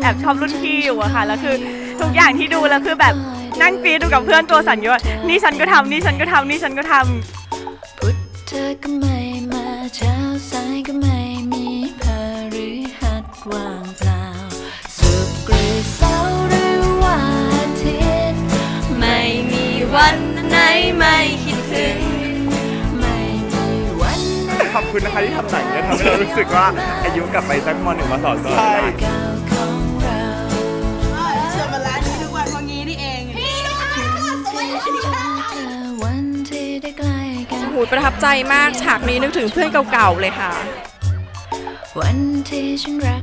แอบชอบรุ่นพี่อยู่อะค่ะแล้วคือทุกอย่างที่ดูแล้วคือแบบนั่งกรีดดูกับเพื่อนตัวสั่นอยู่ว่านี่ฉันก็ทำนี่ฉันก็ทำนี่ฉันก็ทำพุธเธอก็ไม่มาเช้าสายก็ไม่มีพาหรือหัดว่างเปล่าสุกร์หรือเสาร์หรือวันอาทิตย์ไม่มีวันไหนไม่คิดถึงไม่มีวันไหนขอบคุณนะคะที่ทำหนังเนี่ยทำให้เรารู้สึกว่าอายุกลับไปสักมหนึ่งมสองก็ได้เก่าของ ประทับใจมากฉากนี้นึกถึงเพื่อนเก่าๆเลยค่ะ วันที่ฉันรัก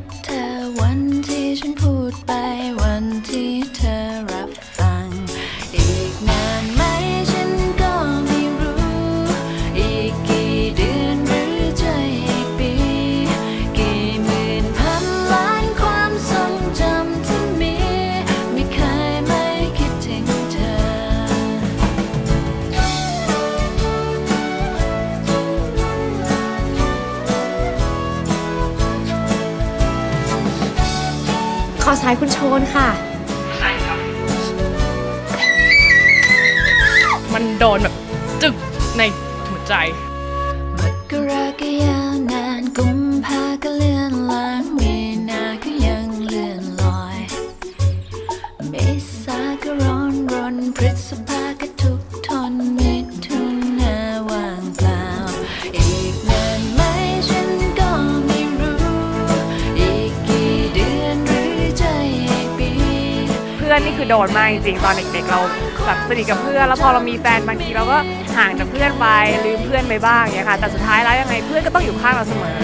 อสายคุณโชนค่ะ มันโดนแบบจึกในหัวใจมกราก็ยาวนานกุมภาก็เลื่อนลางมีนาก็ยังเลื่อนลอย เมษาก็ร้อนรนพฤษภา พื่อนนี่คือโดนมากจริงๆตอนเด็กๆเราแบบสนิทกับเพื่อนแล้วพอเรามีแฟนบางทีเราก็ห่างจากเพื่อนไปลืมเพื่อนไปบ้างอย่างเงี้ยค่ะแต่สุดท้ายแล้วยังไงเพื่อนก็ต้องอยู่ข้างเราเสมอ